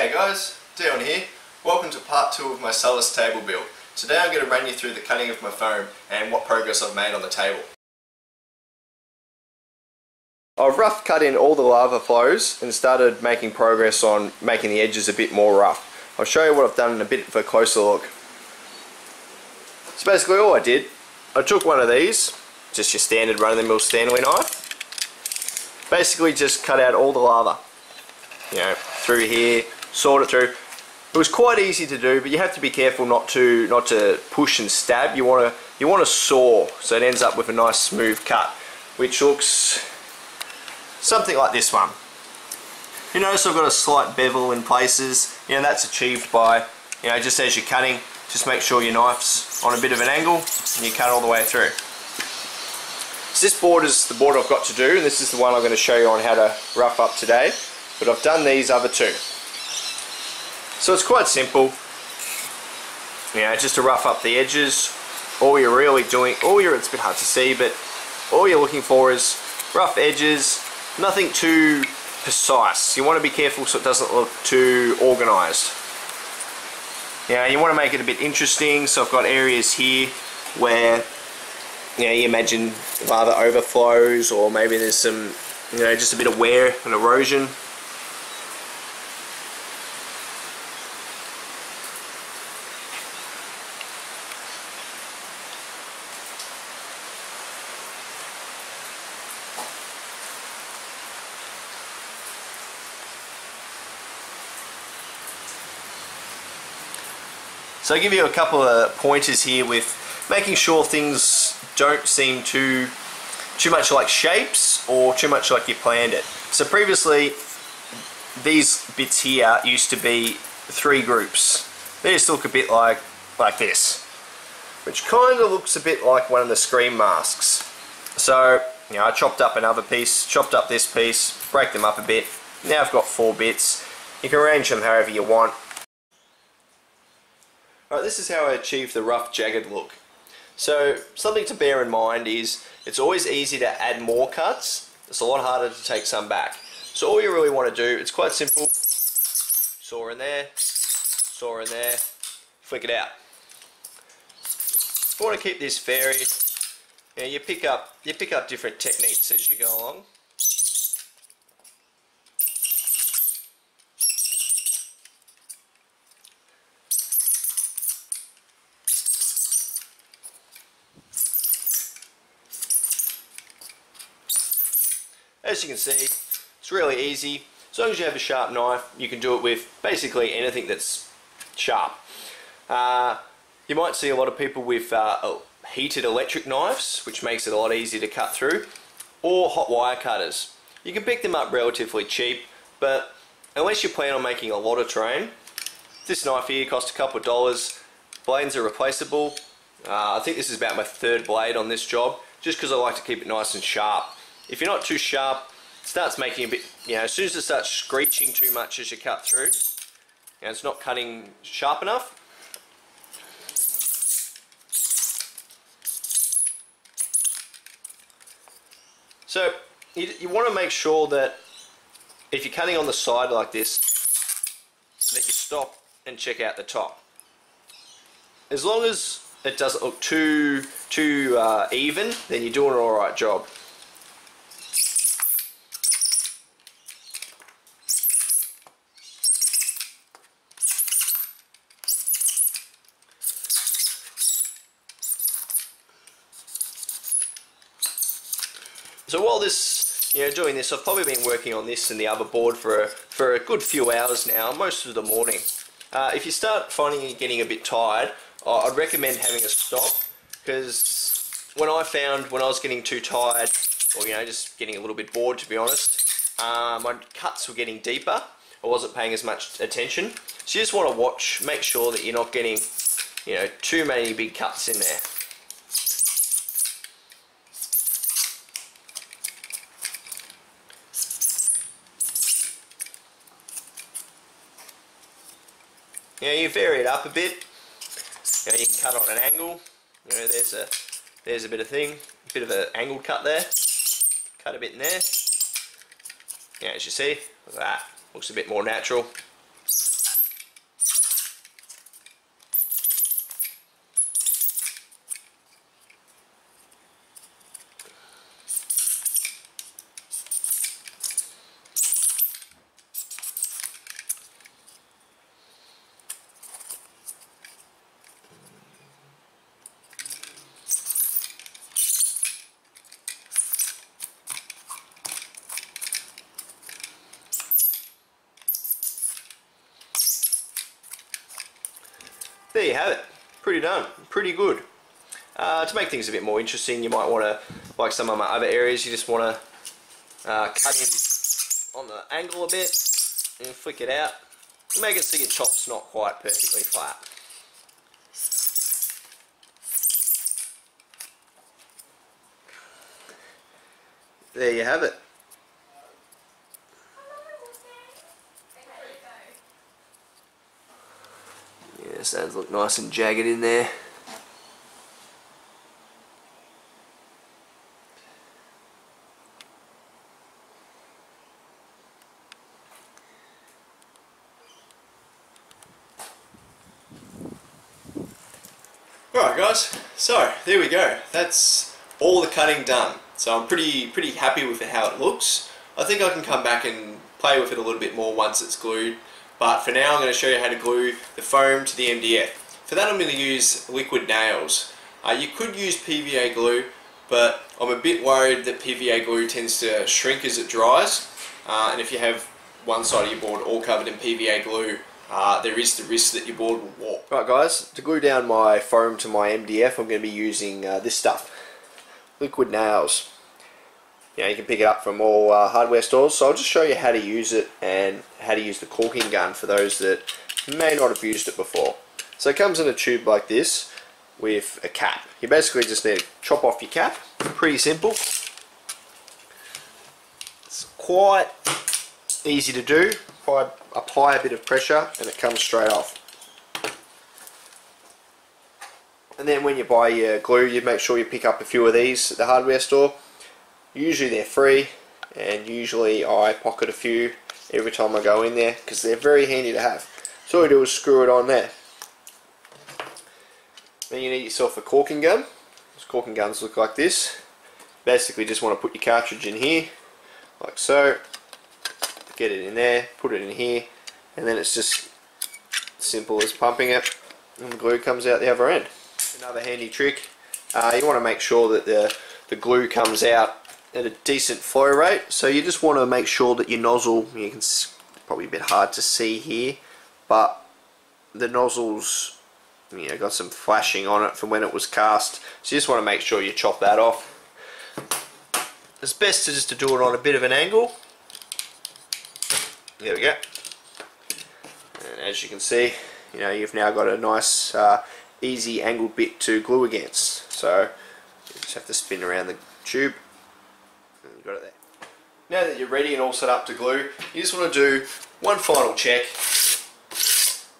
Hey guys, Dion here. Welcome to part 2 of my Sullust table build. Today I'm going to run you through the cutting of my foam and what progress I've made on the table. I've rough cut in all the lava flows and started making progress on making the edges a bit more rough. I'll show you what I've done in a bit of a closer look. So basically all I did, I took one of these, just your standard run-of-the-mill Stanley knife, basically just cut out all the lava, you know, through here, sort it through. It was quite easy to do, but you have to be careful not to not to push and stab. You want to you want to saw, so it ends up with a nice smooth cut, which looks something like this one. You notice I've got a slight bevel in places. You know that's achieved by you know just as you're cutting, just make sure your knife's on a bit of an angle and you cut all the way through. So this board is the board I've got to do, and this is the one I'm going to show you on how to rough up today. But I've done these other two. So it's quite simple. You know, just to rough up the edges. All you're really doing, all you're, it's a bit hard to see, but all you're looking for is rough edges, nothing too precise. You want to be careful so it doesn't look too organized. Yeah, you want to make it a bit interesting, so I've got areas here where you know, you imagine lava overflows or maybe there's some, you know, just a bit of wear and erosion. So I'll give you a couple of pointers here with making sure things don't seem too too much like shapes or too much like you planned it. So previously these bits here used to be three groups. They just look a bit like like this which kind of looks a bit like one of the scream masks. So you know I chopped up another piece, chopped up this piece, break them up a bit. Now I've got four bits. You can arrange them however you want. Right, this is how I achieve the rough jagged look. So something to bear in mind is it's always easy to add more cuts. It's a lot harder to take some back. So all you really want to do, it's quite simple. Saw in there, saw in there, flick it out. If you want to keep this varied, you, know, you pick up you pick up different techniques as you go along. As you can see, it's really easy. As long as you have a sharp knife, you can do it with basically anything that's sharp. Uh, you might see a lot of people with uh, heated electric knives, which makes it a lot easier to cut through, or hot wire cutters. You can pick them up relatively cheap, but unless you plan on making a lot of terrain, this knife here costs a couple of dollars. Blades are replaceable. Uh, I think this is about my third blade on this job, just because I like to keep it nice and sharp. If you're not too sharp, it starts making a bit, you know, as soon as it starts screeching too much as you cut through, you know, it's not cutting sharp enough. So you, you want to make sure that if you're cutting on the side like this, that you stop and check out the top. As long as it doesn't look too too uh, even, then you're doing an alright job. So while this, you know, doing this, I've probably been working on this and the other board for a, for a good few hours now, most of the morning. Uh, if you start finding you're getting a bit tired, I'd recommend having a stop because when I found when I was getting too tired, or you know, just getting a little bit bored to be honest, uh, my cuts were getting deeper. I wasn't paying as much attention. So you just want to watch, make sure that you're not getting, you know, too many big cuts in there. Know, you vary it up a bit. You know, you can cut on an angle. You know, there's a there's a bit of thing, a bit of an angled cut there. Cut a bit in there. Yeah, as you see, that looks a bit more natural. There you have it. Pretty done. Pretty good. Uh, to make things a bit more interesting, you might want to, like some of my other areas, you just want to uh, cut in on the angle a bit and flick it out. Make it so your chop's not quite perfectly flat. There you have it. Yeah, stones look nice and jagged in there. Alright guys, so there we go. That's all the cutting done. So I'm pretty pretty happy with how it looks. I think I can come back and play with it a little bit more once it's glued. But for now I'm going to show you how to glue the foam to the MDF. For that I'm going to use liquid nails. Uh, you could use PVA glue, but I'm a bit worried that PVA glue tends to shrink as it dries. Uh, and if you have one side of your board all covered in PVA glue, uh, there is the risk that your board will warp. Right guys, to glue down my foam to my MDF I'm going to be using uh, this stuff. Liquid nails. You know, you can pick it up from all uh, hardware stores, so I'll just show you how to use it and how to use the caulking gun for those that may not have used it before. So it comes in a tube like this with a cap. You basically just need to chop off your cap, pretty simple. It's quite easy to do. Apply, apply a bit of pressure and it comes straight off. And then when you buy your glue, you make sure you pick up a few of these at the hardware store. Usually they're free, and usually I pocket a few every time I go in there because they're very handy to have. So all you do is screw it on there. Then you need yourself a caulking gun. Those caulking guns look like this. Basically just want to put your cartridge in here, like so. Get it in there, put it in here, and then it's just simple as pumping it and the glue comes out the other end. Another handy trick, uh, you want to make sure that the, the glue comes out at a decent flow rate. So you just want to make sure that your nozzle, you can probably a bit hard to see here, but the nozzle's you know got some flashing on it from when it was cast. So you just want to make sure you chop that off. It's best to just to do it on a bit of an angle. There we go. And as you can see, you know you've now got a nice uh, easy angled bit to glue against. So you just have to spin around the tube Now that you're ready and all set up to glue, you just want to do one final check.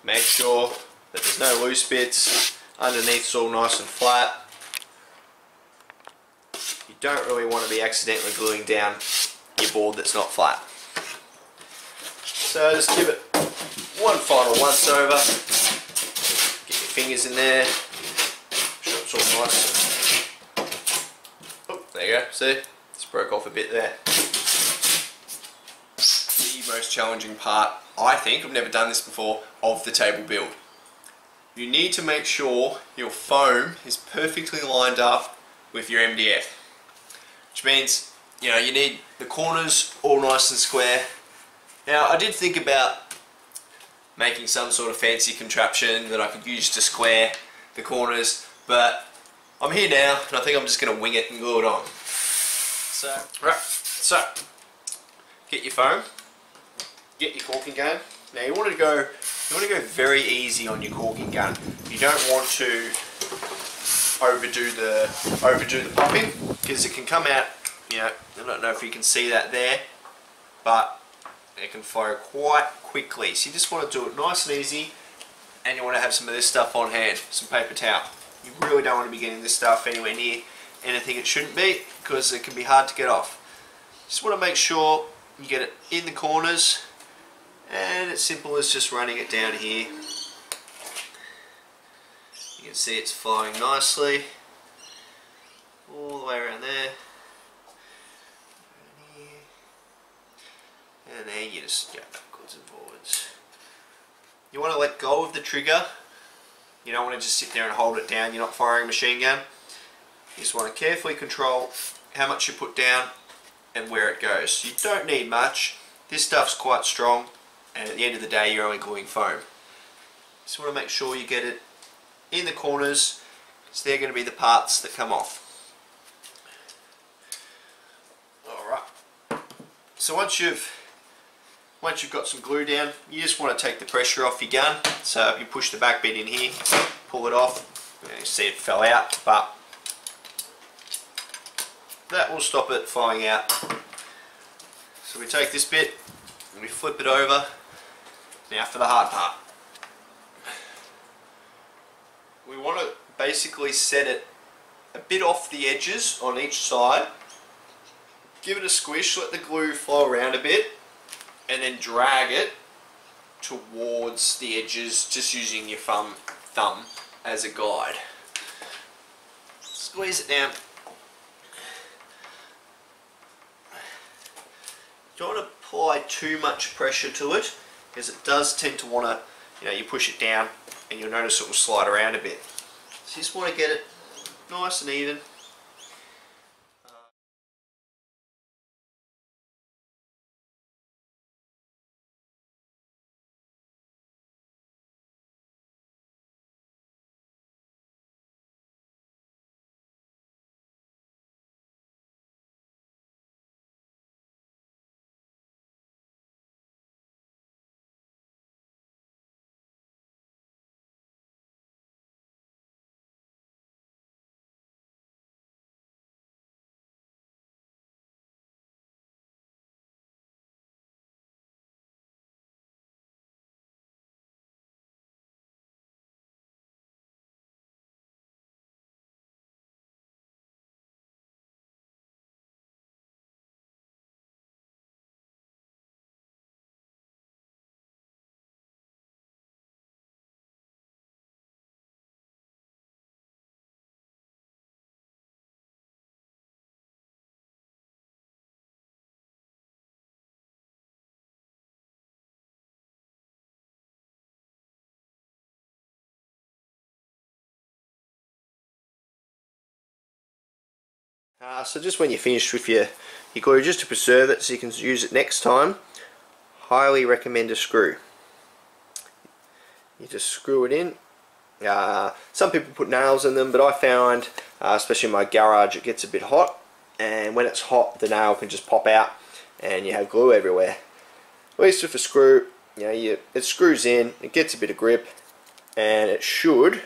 Make sure that there's no loose bits, underneath it's all nice and flat. You don't really want to be accidentally gluing down your board that's not flat. So just give it one final once over. Get your fingers in there. Sure it's all nice. Oh, there you go, see? Broke off a bit there. The most challenging part, I think, I've never done this before, of the table build. You need to make sure your foam is perfectly lined up with your MDF. Which means, you know, you need the corners all nice and square. Now, I did think about making some sort of fancy contraption that I could use to square the corners, but I'm here now and I think I'm just going to wing it and glue it on. So, right, so, get your foam, get your caulking gun. Now you want to go, you want to go very easy on your caulking gun. You don't want to overdo the overdo the popping because it can come out. You know, I don't know if you can see that there, but it can flow quite quickly. So you just want to do it nice and easy, and you want to have some of this stuff on hand, some paper towel. You really don't want to be getting this stuff anywhere near anything it shouldn't be because it can be hard to get off. Just want to make sure you get it in the corners and it's simple as just running it down here. You can see it's flowing nicely all the way around there. And then you just go backwards and forwards. You want to let go of the trigger. You don't want to just sit there and hold it down. You're not firing a machine gun. You just want to carefully control how much you put down and where it goes. You don't need much. This stuff's quite strong and at the end of the day you're only gluing foam. Just want to make sure you get it in the corners so they're going to be the parts that come off. Alright, so once you've once you've got some glue down, you just want to take the pressure off your gun. So you push the back bit in here, pull it off. You see it fell out, but that will stop it flying out. So we take this bit and we flip it over. Now for the hard part. We want to basically set it a bit off the edges on each side. Give it a squish, let the glue flow around a bit and then drag it towards the edges just using your thumb, thumb as a guide. Squeeze it down. Don't apply too much pressure to it because it does tend to want to, you know, you push it down and you'll notice it will slide around a bit. So you just want to get it nice and even. Uh, so just when you're finished with your, your glue, just to preserve it so you can use it next time, highly recommend a screw. You just screw it in. Uh, some people put nails in them, but I found, uh, especially in my garage, it gets a bit hot. And when it's hot, the nail can just pop out and you have glue everywhere. At least with a screw, you know, you, it screws in, it gets a bit of grip, and it should,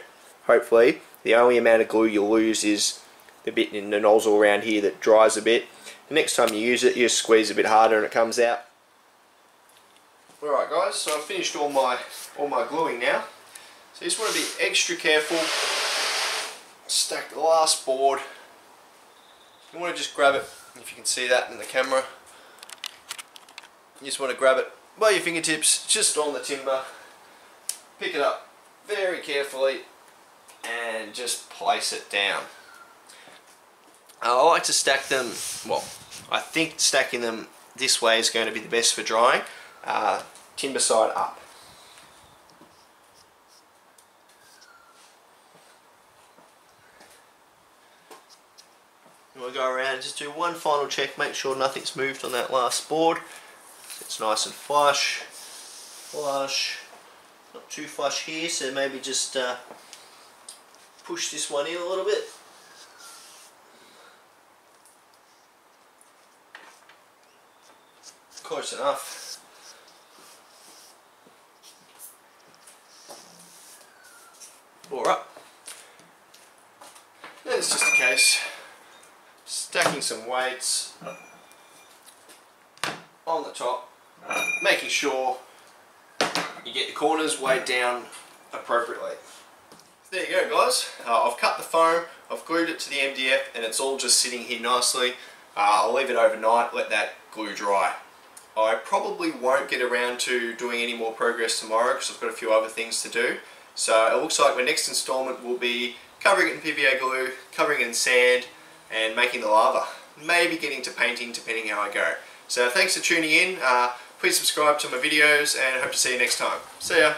hopefully, the only amount of glue you'll lose is the bit in the nozzle around here that dries a bit. The next time you use it, you just squeeze a bit harder and it comes out. Alright guys, so I've finished all my all my gluing now. So you just want to be extra careful. Stack the last board. You want to just grab it, if you can see that in the camera. You just want to grab it by your fingertips, just on the timber. Pick it up very carefully and just place it down. I like to stack them, well, I think stacking them this way is going to be the best for drying. Uh, timber side up. We'll go around and just do one final check, make sure nothing's moved on that last board. It's nice and flush, flush, not too flush here, so maybe just uh, push this one in a little bit. Close enough. Alright. Then it's just a case stacking some weights on the top, making sure you get the corners weighed down appropriately. There you go guys, uh, I've cut the foam, I've glued it to the MDF and it's all just sitting here nicely. Uh, I'll leave it overnight, let that glue dry. I probably won't get around to doing any more progress tomorrow because I've got a few other things to do. So it looks like my next installment will be covering it in PVA glue, covering it in sand and making the lava. Maybe getting to painting depending how I go. So thanks for tuning in. Uh, please subscribe to my videos and hope to see you next time. See ya.